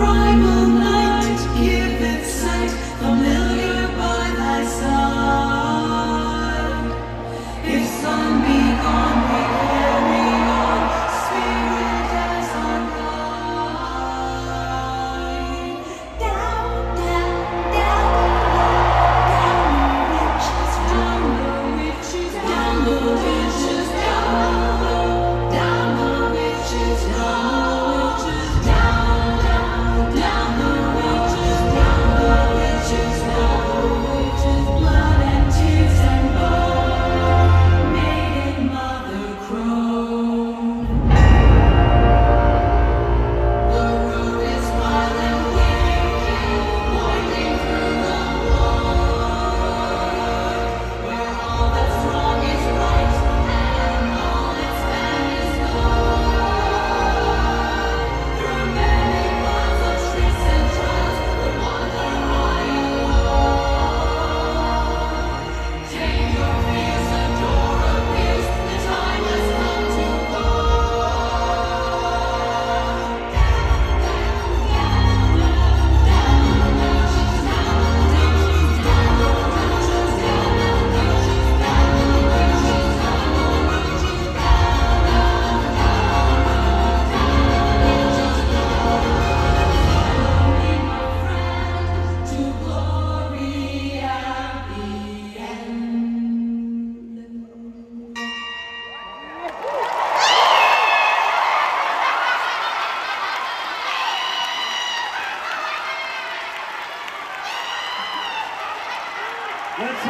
primal Let's hear